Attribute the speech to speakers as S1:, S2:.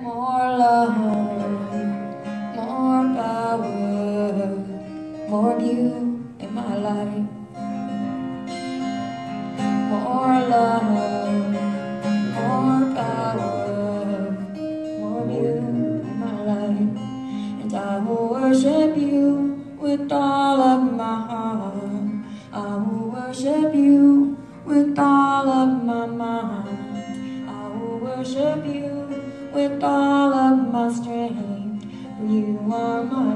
S1: More love, more power, more you in my life. More love, more power, more you in my life. And I will worship you with all of my heart. I will worship you with all of my mind. I will worship you with all of my strength. You are my.